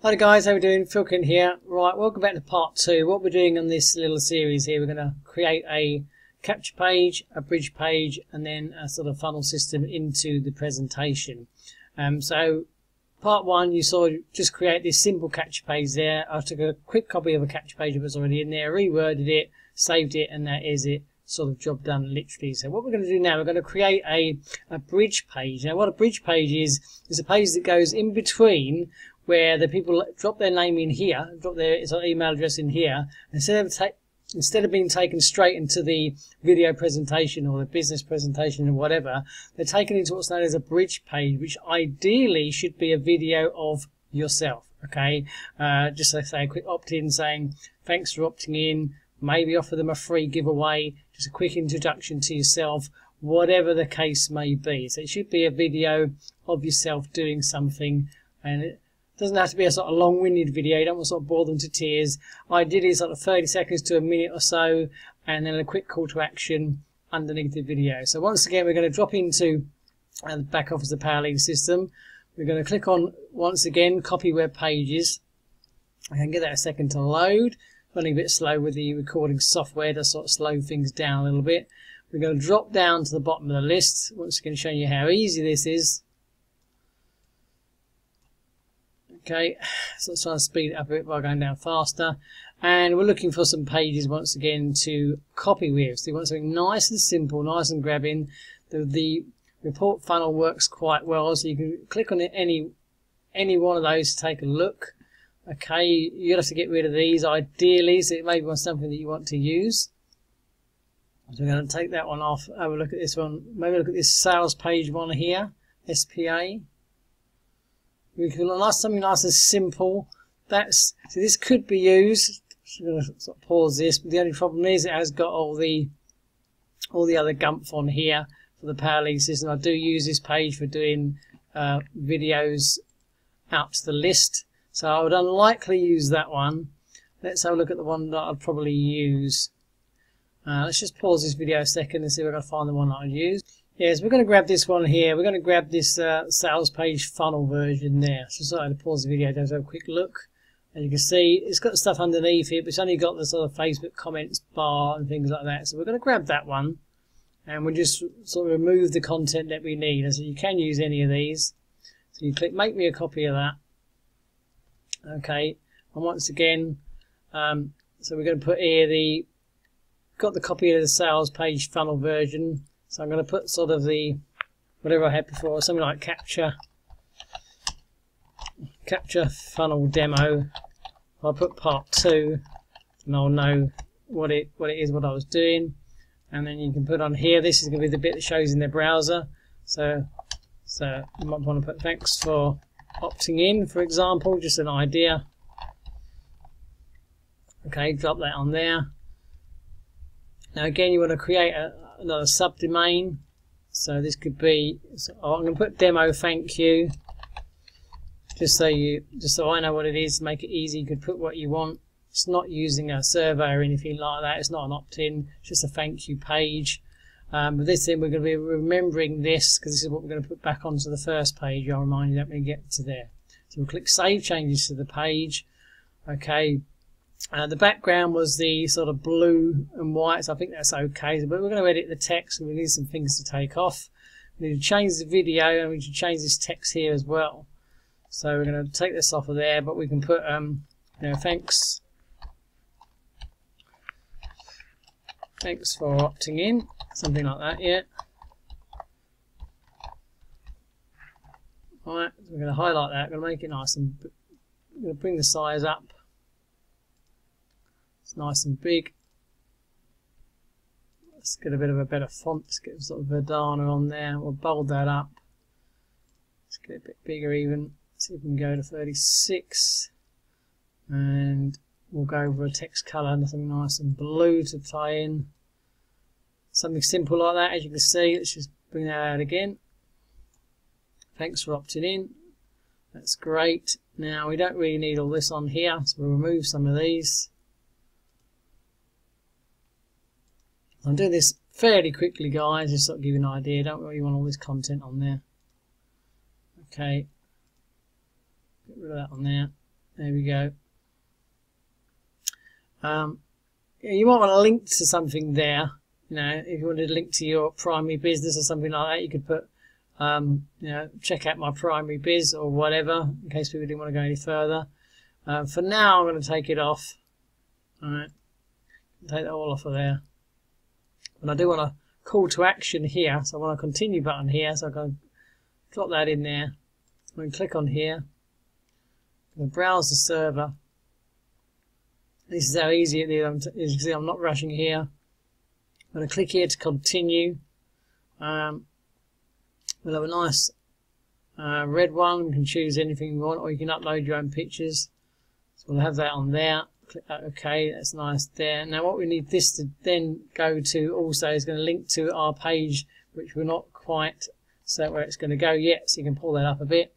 Hi guys, how are we doing? Phil Kent here. Right, welcome back to part two. What we're doing on this little series here, we're going to create a capture page, a bridge page, and then a sort of funnel system into the presentation. Um, so part one, you saw just create this simple capture page there. I took a quick copy of a capture page that was already in there, reworded it, saved it, and that is it. Sort of job done literally. So what we're going to do now, we're going to create a, a bridge page. Now what a bridge page is, is a page that goes in between where the people drop their name in here, drop their email address in here, instead of instead of being taken straight into the video presentation or the business presentation or whatever, they're taken into what's known as a bridge page, which ideally should be a video of yourself. Okay, uh, just like say a quick opt-in saying thanks for opting in. Maybe offer them a free giveaway, just a quick introduction to yourself, whatever the case may be. So it should be a video of yourself doing something, and it, doesn't have to be a sort of long-winded video. You don't want to sort of bore them to tears. Ideally, sort of 30 seconds to a minute or so, and then a quick call to action underneath the video. So once again, we're going to drop into uh, the back office of the Power Lead system. We're going to click on, once again, copy web pages. I can get that a second to load. Running a bit slow with the recording software to sort of slow things down a little bit. We're going to drop down to the bottom of the list. Once again, showing you how easy this is. Okay, so let's try and speed it up a bit by going down faster. And we're looking for some pages once again to copy with. So you want something nice and simple, nice and grabbing. The, the report funnel works quite well, so you can click on any any one of those to take a look. Okay, you'll have to get rid of these ideally, so it may be something that you want to use. So we're going to take that one off, have a look at this one. Maybe look at this sales page one here, SPA. We can nice something nice and simple. That's so this could be used. I'm going to sort of pause this, but the only problem is it has got all the all the other gumph on here for the Power Lead system. I do use this page for doing uh, videos out to the list, so I would unlikely use that one. Let's have a look at the one that I'd probably use. Uh, let's just pause this video a second and see if I can find the one that I'd use. Yes, we're going to grab this one here. We're going to grab this uh, sales page funnel version there. So sorry to pause the video to have a quick look. And you can see it's got stuff underneath it, but it's only got the sort of Facebook comments bar and things like that. So we're going to grab that one and we'll just sort of remove the content that we need. And so you can use any of these. So you click make me a copy of that. Okay, and once again, um, so we're going to put here the got the copy of the sales page funnel version so I'm going to put sort of the, whatever I had before, something like capture, capture funnel demo. I'll put part two and I'll know what it, what it is, what I was doing. And then you can put on here, this is going to be the bit that shows in the browser. So, so you might want to put thanks for opting in, for example, just an idea. Okay, drop that on there. Now again, you want to create a, another subdomain. So this could be. So I'm going to put demo. Thank you. Just so you, just so I know what it is. Make it easy. You could put what you want. It's not using a survey or anything like that. It's not an opt-in. It's just a thank you page. Um, but this thing we're going to be remembering this because this is what we're going to put back onto the first page. I'll remind you that when we get to there. So we'll click Save Changes to the page. Okay, uh, the background was the sort of blue and white, so I think that's okay. But we're going to edit the text, and we need some things to take off. We need to change the video, and we need to change this text here as well. So we're going to take this off of there, but we can put, um, you know, thanks, thanks for opting in, something like that, yeah. Alright, so we're going to highlight that, we're going to make it nice and going to bring the size up nice and big. Let's get a bit of a better font. Let's get sort of Verdana on there. We'll bold that up. Let's get it a bit bigger even. See if we can go to 36. And we'll go over a text colour, nothing nice and blue to tie in. Something simple like that, as you can see. Let's just bring that out again. Thanks for opting in. That's great. Now we don't really need all this on here, so we'll remove some of these. I'm doing this fairly quickly, guys, just of give you an idea. Don't really want all this content on there. Okay. Get rid of that on there. There we go. Um, you might want to link to something there. You know, if you wanted to link to your primary business or something like that, you could put, um, you know, check out my primary biz or whatever, in case people didn't want to go any further. Uh, for now, I'm going to take it off. All right, take that all off of there. And I do want a call to action here, so I want a continue button here, so I can drop that in there. I'm going to click on here. I'm going to browse the server. This is how easy it is. As you see, I'm not rushing here. I'm going to click here to continue. Um, we'll have a nice uh, red one. You can choose anything you want, or you can upload your own pictures. So we'll have that on there. Click that OK. That's nice there. Now, what we need this to then go to also is going to link to our page, which we're not quite set where it's going to go yet. So you can pull that up a bit.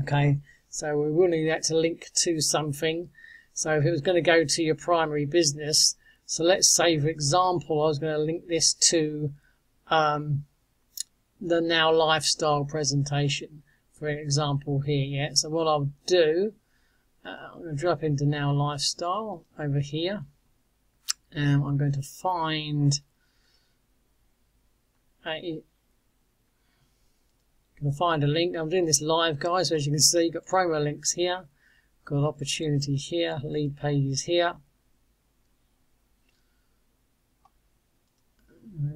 Okay. So we will need that to link to something. So if it was going to go to your primary business, so let's say for example, I was going to link this to um, the Now Lifestyle presentation, for example here. Yeah. So what I'll do, I'm going to drop into Now Lifestyle over here, and I'm going to find a going to find a link. I'm doing this live, guys. So as you can see, got promo links here. Got opportunity here, lead pages here.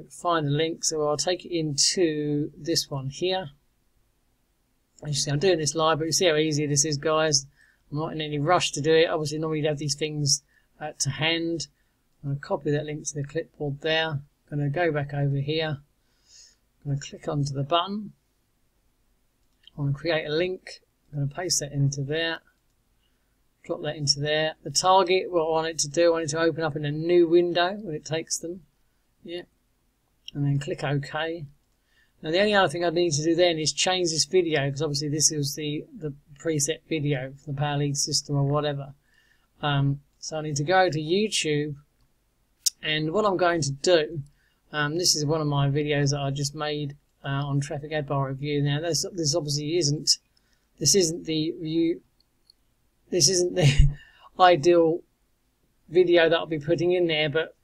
Find a link, so I'll take it into this one here. You see, I'm doing this live, but you see how easy this is, guys. I'm not in any rush to do it. Obviously, normally you'd have these things uh, to hand. I'm going to copy that link to the clipboard there. I'm going to go back over here. I'm going to click onto the button. I want to create a link. I'm going to paste that into there drop that into there. The target, what I want it to do, I want it to open up in a new window when it takes them. Yeah. And then click OK. Now the only other thing I need to do then is change this video because obviously this is the, the preset video for the Power Lead system or whatever. Um, so I need to go to YouTube and what I'm going to do, um, this is one of my videos that I just made uh, on Traffic Ad Bar Review. Now this, this obviously isn't, this isn't the view this isn't the ideal video that I'll be putting in there, but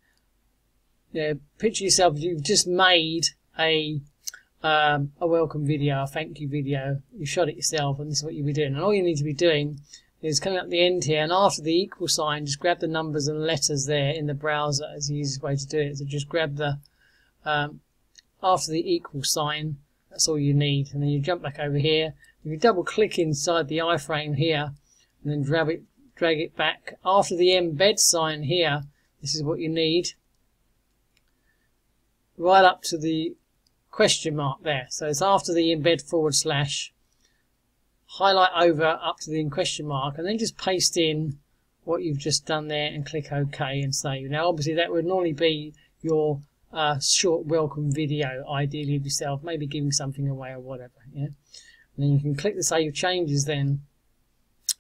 know, picture yourself you've just made a um, a welcome video, a thank you video. You shot it yourself, and this is what you'll be doing. And all you need to be doing is coming up the end here, and after the equal sign, just grab the numbers and letters there in the browser. Is the easiest way to do it. So just grab the um, after the equal sign. That's all you need, and then you jump back over here. If you double click inside the iframe here and then drag it, drag it back. After the embed sign here, this is what you need. Right up to the question mark there. So it's after the embed forward slash. Highlight over up to the question mark and then just paste in what you've just done there and click OK and save. Now obviously that would normally be your uh, short welcome video ideally of yourself, maybe giving something away or whatever. Yeah, and then you can click the save changes then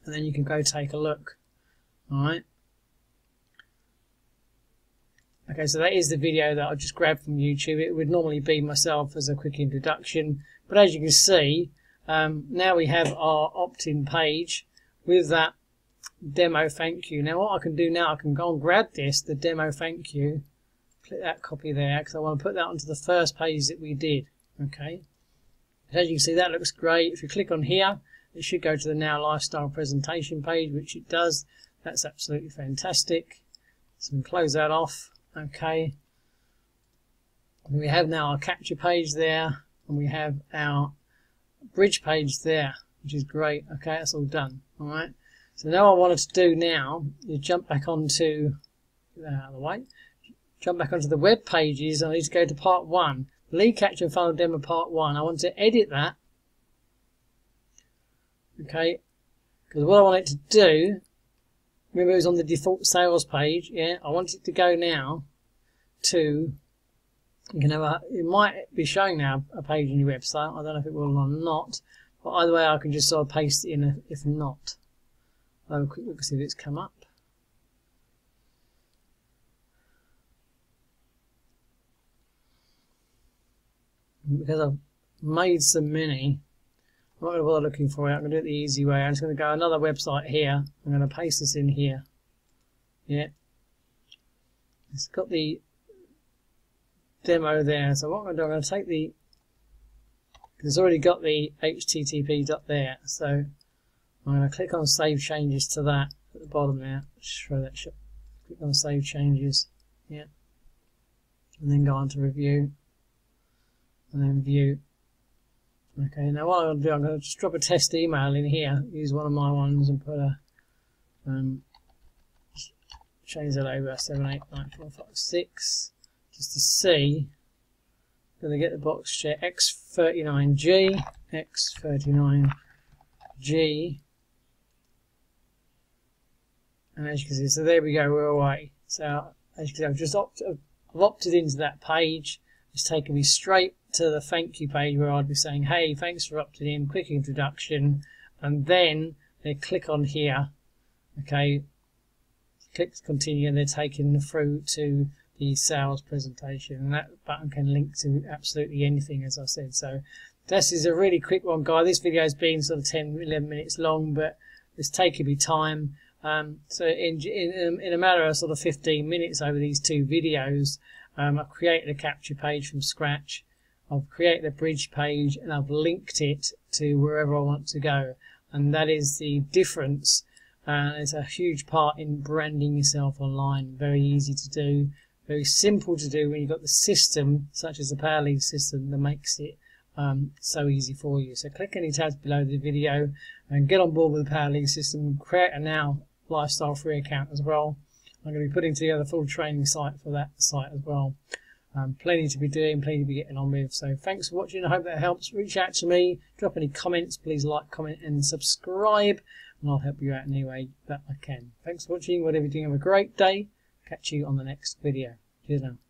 and then you can go take a look. Alright. Okay, so that is the video that I just grabbed from YouTube. It would normally be myself as a quick introduction, but as you can see, um, now we have our opt-in page with that demo thank you. Now what I can do now, I can go and grab this, the demo thank you, click that copy there, because I want to put that onto the first page that we did. Okay. As you can see, that looks great. If you click on here, it should go to the Now Lifestyle presentation page, which it does. That's absolutely fantastic. So we can close that off. Okay. And we have now our capture page there, and we have our bridge page there, which is great. Okay, that's all done. All right. So now I wanted to do now is jump back onto out of the way. Jump back onto the web pages. I need to go to part one, lead capture funnel demo part one. I want to edit that okay because what I want it to do remember it was on the default sales page. Yeah I want it to go now to you can have a it might be showing now a page on your website. I don't know if it will or not but either way I can just sort of paste it in if not. I'll have a quick look see if it's come up. Because I've made so many I'm not going to looking for. I'm going to do it the easy way. I'm just going to go another website here. I'm going to paste this in here. Yeah. It's got the demo there. So what I'm going to do, I'm going to take the, it's already got the HTTP dot there. So I'm going to click on Save Changes to that at the bottom there. Show that. Click on Save Changes. Yeah. And then go on to Review. And then View. Okay, now what I'm going to do, I'm going to just drop a test email in here. Use one of my ones and put a um, change that over 789456 just to see. Going to get the box check X39G, X39G, and as you can see, so there we go, we're away. So as you can see, I've just I've opted into that page. It's taken me straight to the thank you page where I'd be saying, hey, thanks for opting in, quick introduction, and then they click on here, okay, click continue, and they're taken through to the sales presentation, and that button can link to absolutely anything, as I said. So this is a really quick one, guys. This video has been sort of 10, 11 minutes long, but it's taken me time. Um, so in, in, in a matter of sort of 15 minutes over these two videos, um, I've created a capture page from scratch. I've created a bridge page and I've linked it to wherever I want to go. And that is the difference. Uh, it's a huge part in branding yourself online. Very easy to do, very simple to do when you've got the system, such as the Power PowerLead system, that makes it um, so easy for you. So click any tabs below the video and get on board with the Power PowerLead system. Create a now lifestyle free account as well. I'm going to be putting together a full training site for that site as well. Um, plenty to be doing, plenty to be getting on with. So thanks for watching. I hope that helps. Reach out to me. Drop any comments. Please like, comment, and subscribe. And I'll help you out in any way that I can. Thanks for watching. Whatever you're doing, have a great day. Catch you on the next video. Cheers now.